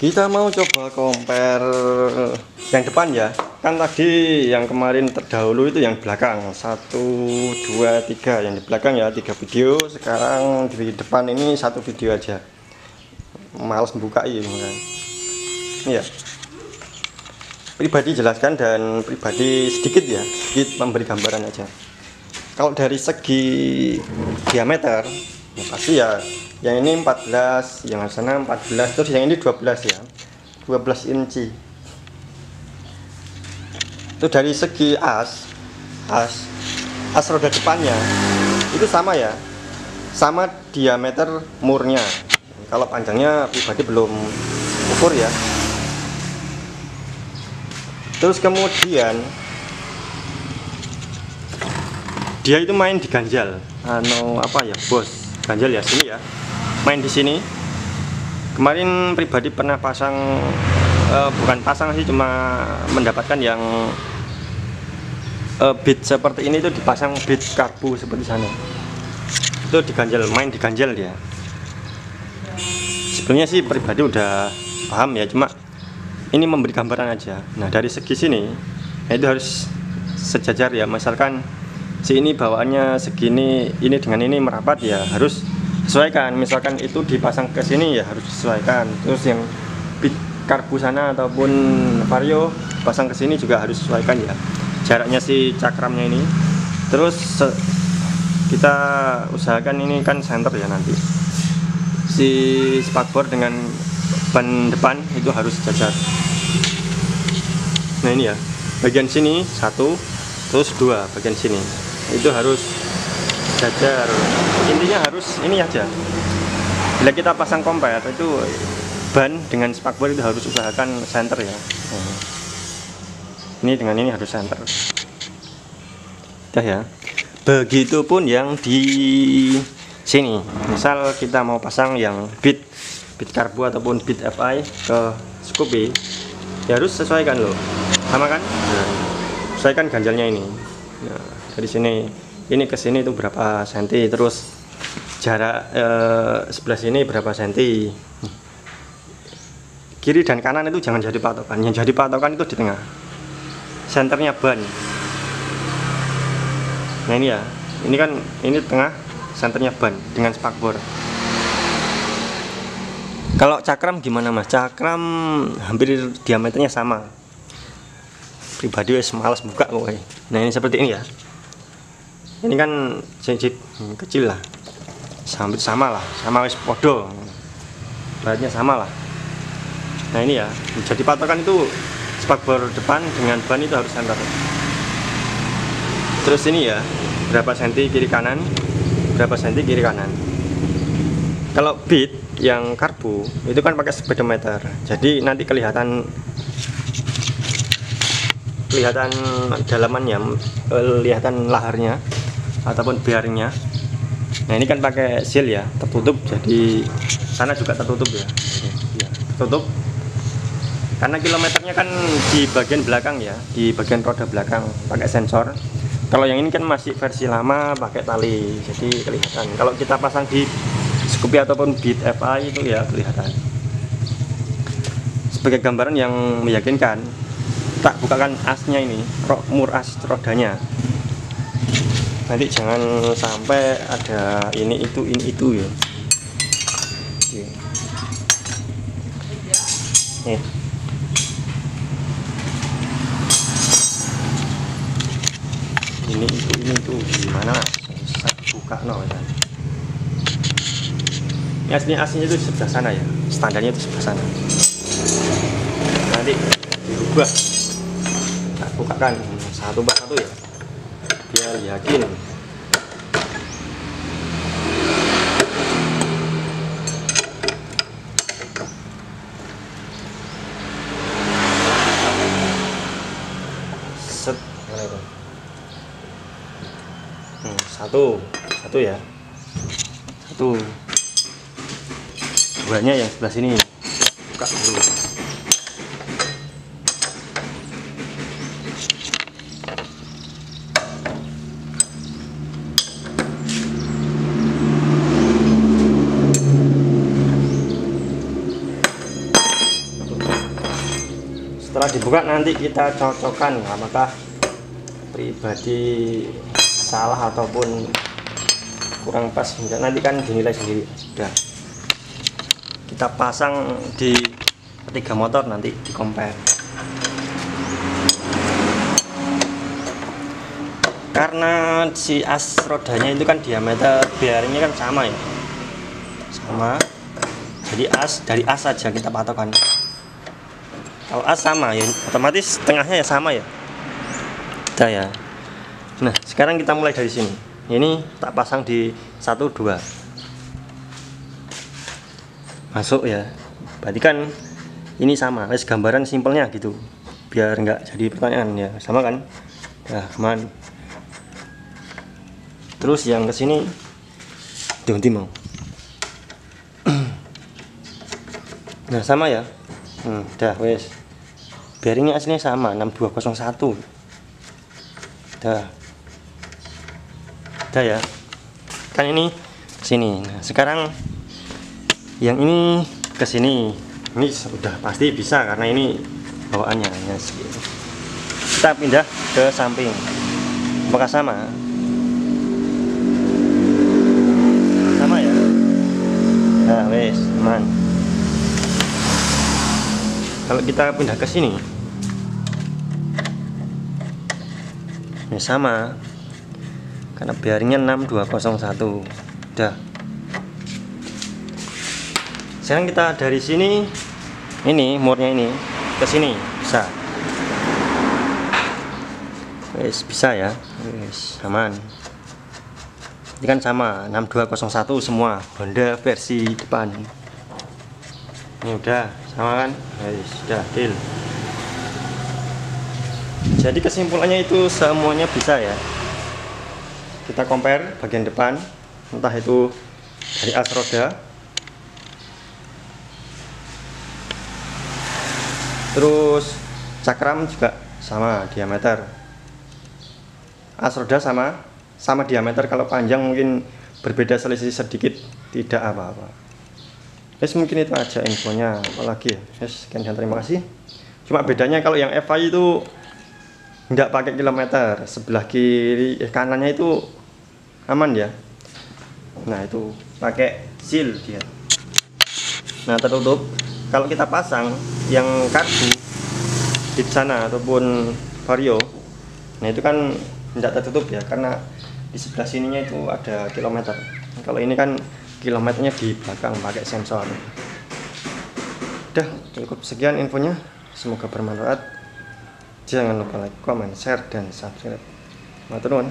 kita mau coba compare yang depan ya. Kan tadi yang kemarin terdahulu itu yang belakang. Satu dua tiga. Yang di belakang ya tiga video. Sekarang di depan ini satu video aja. Males membuka ini kan ya pribadi jelaskan dan pribadi sedikit ya. Sedikit memberi gambaran aja. Kalau dari segi diameter ya pasti ya yang ini 14 yang sana 14 terus yang ini 12 ya. 12 inci. Itu dari segi as as as roda depannya itu sama ya. Sama diameter murnya. Kalau panjangnya pribadi belum ukur ya. Terus kemudian dia itu main di ganjal. Anu apa ya bos. Ganjal ya sini ya main di sini. Kemarin pribadi pernah pasang uh, bukan pasang sih cuma mendapatkan yang uh, beat seperti ini itu dipasang beat karbu seperti sana. Itu diganjel main diganjel dia. Sebenarnya sih pribadi udah paham ya cuma ini memberi gambaran aja. Nah dari segi sini nah itu harus sejajar ya. Misalkan si ini bawaannya segini ini dengan ini merapat ya harus sesuaikan misalkan itu dipasang ke sini ya harus disesuaikan. Terus yang bit karbu sana ataupun vario pasang ke sini juga harus sesuaikan ya. Jaraknya si cakramnya ini. Terus kita usahakan ini kan center ya nanti. Si spakbor dengan ban depan itu harus jajar nah ini ya. Bagian sini satu terus dua bagian sini. Itu harus jajar. Intinya harus ini aja. Bila kita pasang kompet itu ban dengan spakbor itu harus usahakan center ya. Ini dengan ini harus center. Udah ya. Begitupun yang di sini. Misal kita mau pasang yang bit bit karbu ataupun bit FI ke Scoopy ya harus sesuaikan loh. Sama kan? Nah, sesuaikan ganjalnya ini. Nah, dari sini ini ke sini itu berapa senti? Terus jarak eh, sebelah sini berapa senti? Kiri dan kanan itu jangan jadi patokan. Yang jadi patokan itu di tengah. Senternya ban. Nah ini ya. Ini kan ini tengah senternya ban dengan spakbor. Kalau cakram gimana mas? Cakram hampir diameternya sama. Pribadi wes malas buka kok nah ini seperti ini ya ini kan sensit kecil lah. Hampir sama lah. Sama wis podo beratnya sama lah. Nah ini ya. Jadi patokan itu spakbor depan dengan ban itu harus center terus ini ya. Berapa senti kiri kanan berapa senti kiri kanan. Kalau beat yang karbu itu kan pakai speedometer jadi nanti kelihatan kelihatan dalamannya kelihatan laharnya ataupun biarnya nah ini kan pakai seal ya tertutup. Jadi sana juga tertutup ya, ya tertutup. Karena kilometernya kan di bagian belakang ya di bagian roda belakang pakai sensor. Kalau yang ini kan masih versi lama pakai tali. Jadi kelihatan. Kalau kita pasang di Scoopy ataupun Beat FI itu ya kelihatan. Sebagai gambaran yang meyakinkan tak bukakan asnya ini mur as rodanya nanti jangan sampai ada ini itu ini itu ya. Nih. Ini itu ini itu. Gimana bisa buka no kan ini aslinya aslinya itu sebelah sana ya. Standarnya itu sebelah sana. Nanti dirubah. Nah, bukakan. Satu satu ya. Biar yakin hmm, satu. Satu ya? Satu. Buahnya yang sebelah sini. Buka dulu. Setelah dibuka nanti kita cocokkan apakah pribadi salah ataupun kurang pas. Nanti kan dinilai sendiri. Sudah. Kita pasang di ketiga motor nanti di compare. Karena si as rodanya itu kan diameter bearingnya kan sama ya? Sama. Jadi as dari as saja kita patokan. Kalau as sama ya otomatis tengahnya ya sama ya? Udah ya nah sekarang kita mulai dari sini. Ini tak pasang di satu dua. Masuk ya. Berarti kan ini sama wes gambaran simpelnya gitu. Biar nggak jadi pertanyaan ya. Sama kan? Ya aman. Terus yang ke sini diunti mau nah sama ya? Hmm, dah wes bearingnya aslinya sama 6201 dah dah ya. Kan ini sini. Nah sekarang yang ini ke sini. Ini sudah pasti bisa karena ini bawaannya. Ya, kita pindah ke samping. Apakah sama? Sama ya? Nah wes aman. Kalau kita pindah ke sini. Ini sama karena bearingnya 6201 udah sekarang kita dari sini ini murnya ini ke sini. Bisa. Wes bisa ya. Wes aman. Ini kan sama 6201 semua. Honda versi depan. Ini udah sama kan? Wes sudah deal. Jadi kesimpulannya itu semuanya bisa ya kita compare bagian depan entah itu dari as roda. Terus cakram juga sama diameter. As roda sama sama diameter. Kalau panjang mungkin berbeda selisih sedikit tidak apa-apa. Yes mungkin itu aja infonya. Apalagi ya? Yes sekian dan terima kasih. Cuma bedanya kalau yang FI itu tidak pakai kilometer. Sebelah kiri eh, kanannya itu aman ya? Nah itu pakai seal dia. Nah tertutup. Kalau kita pasang yang karbu di sana ataupun vario nah itu kan tidak tertutup ya karena di sebelah sininya itu ada kilometer. Kalau ini kan kilometernya di belakang pakai sensor. Udah cukup sekian infonya. Semoga bermanfaat. Jangan lupa like, comment, share, dan subscribe. Matur